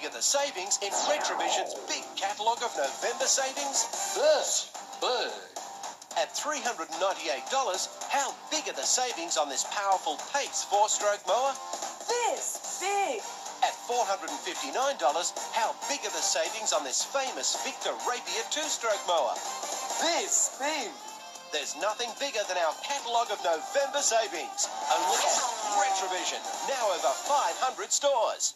big are the savings in Retravision's big catalogue of November savings? This big. At $398, how big are the savings on this powerful Pace four-stroke mower? This big. At $459, how big are the savings on this famous Victa Rapier two-stroke mower? This big. There's nothing bigger than our catalogue of November savings. Only at Retrovision, now over 500 stores.